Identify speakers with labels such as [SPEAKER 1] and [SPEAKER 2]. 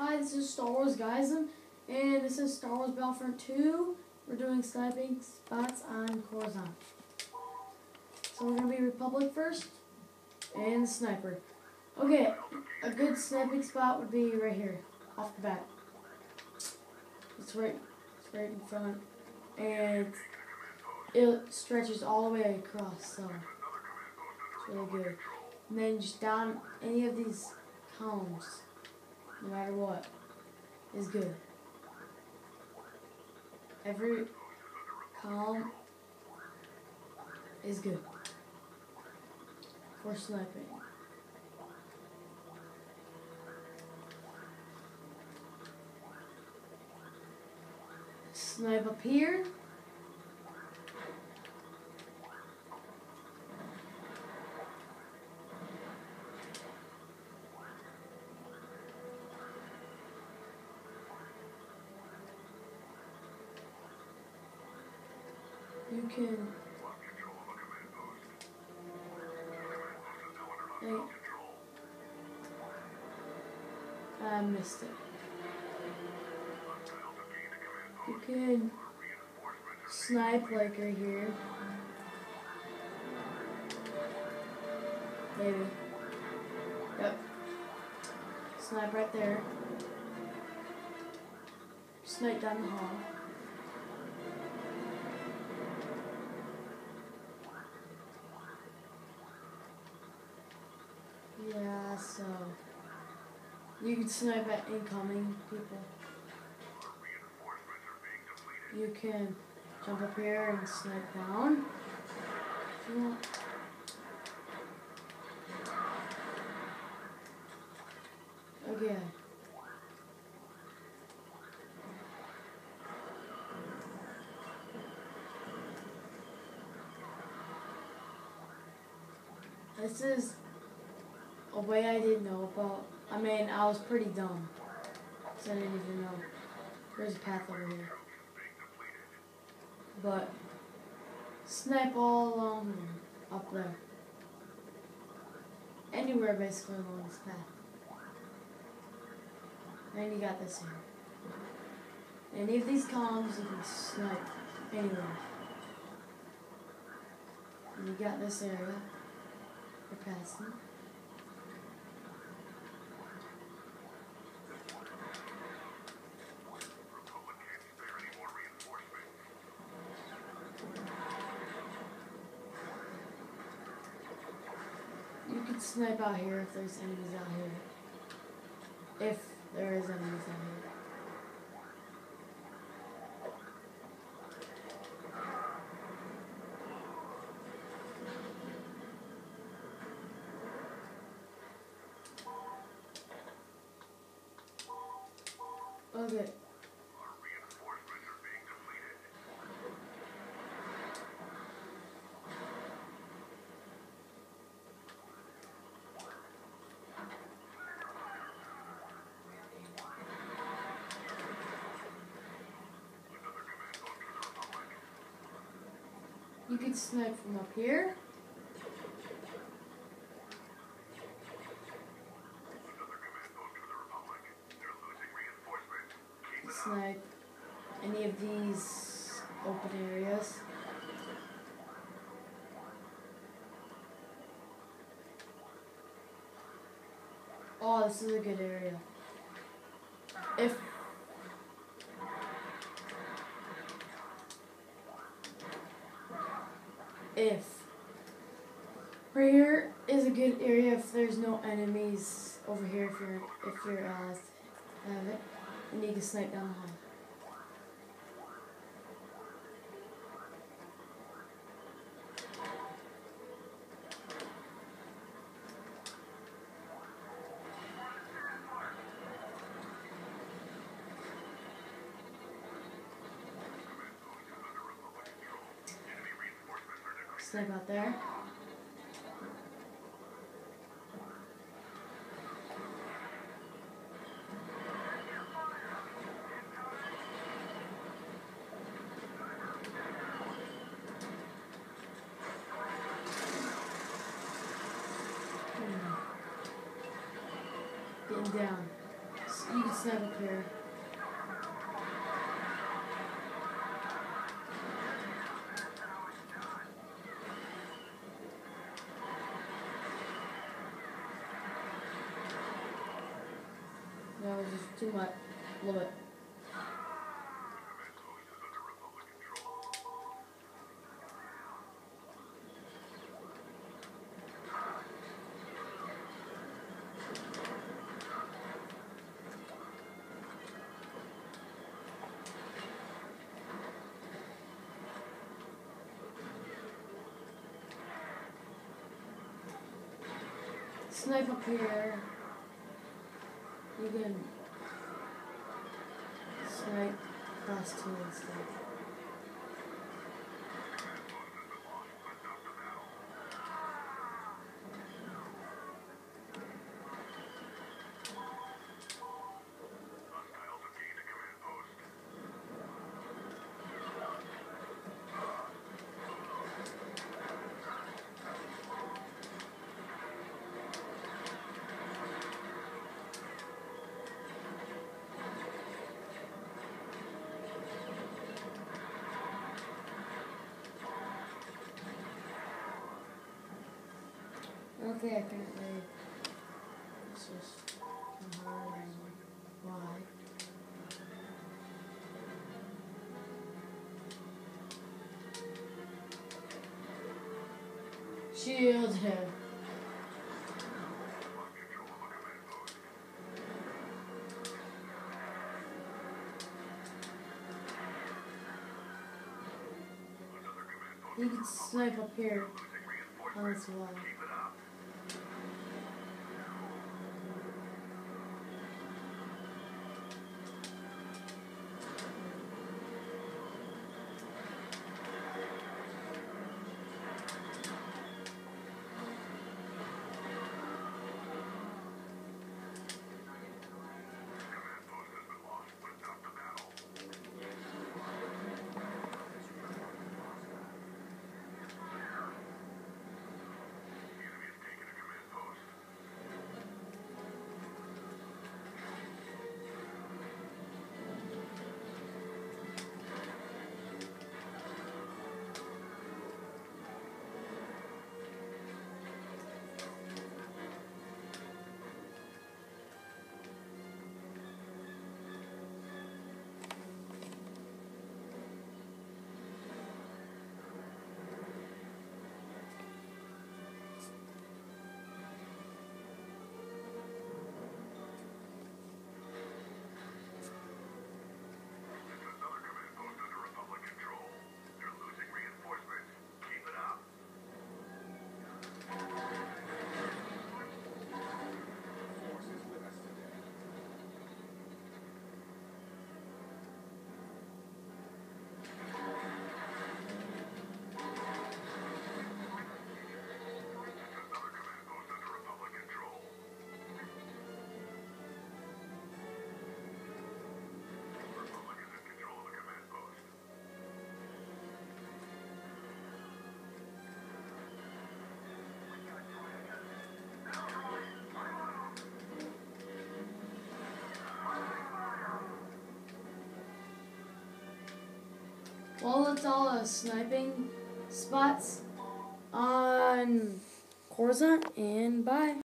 [SPEAKER 1] Hi, this is Star Wars Guyism, and this is Star Wars Battlefront 2. We're doing sniping spots on Coruscant. So we're going to be Republic first, and Sniper. Okay, a good sniping spot would be right here, off the bat. It's right, it's right in front, and it stretches all the way across, so it's really good. And then just down any of these columns, no matter what, is good. Every column is good for sniping. Snipe up here. You can. Wait. I missed it. You can snipe like right here. Maybe. Yep. Snipe right there. Snipe down the hall. Yeah, so you can snipe at incoming people. You can jump up here and snipe down. If you want. Okay. This is a way I didn't know about. I mean, I was pretty dumb. So I didn't even know. There's a path over here. But snipe all along up there. Anywhere basically along this path. And you got this here. Any of these columns you can snipe anywhere. And you got this area. You're passing. You can snipe out here if there's enemies out here. If there is enemies out here. Okay. You can snipe from up here. Snipe any of these open areas. Oh, this is a good area. If if right here is a good area if there's no enemies over here if you're if you're uh have it and you can snipe down the hall. Snipe out there. Hmm. Getting down. S- You can snipe up here. No, it's just too. A little bit. Snipe up here. You can snipe two and Okay, I they. It's just hard why. Shield him. You can snipe up here on this wall. Well, all the sniping spots on Coruscant, and bye.